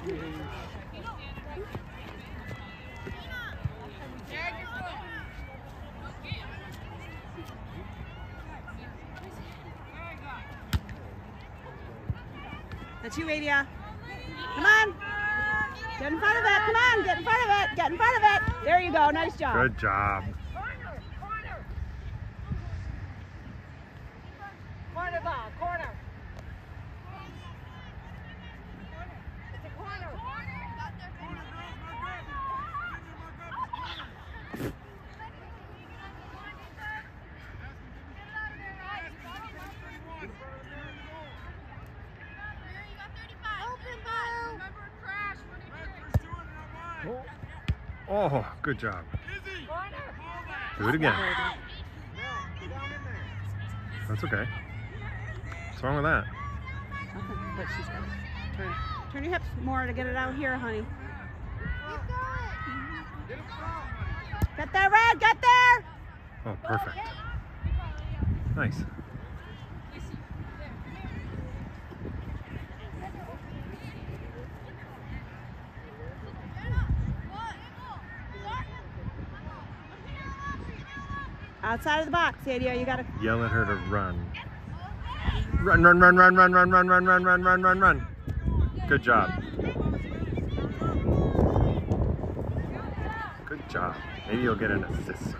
That's you, Adia. Come on. Get in front of it. Come on. Get in front of it. Get in front of it. There you go. Nice job. Good job. Oh, oh, good job. Do it again. That's okay. What's wrong with that? Nothing, but she's got to turn. Turn your hips more to get it out here, honey. Mm-hmm. Get there, Red. Get there. Oh, perfect. Nice. Outside of the box, Adia. You got to. Yell at her to run. Run, run, run, run, run, run, run, run, run, run, run, run, run. Good job. job. Maybe you'll get an assist.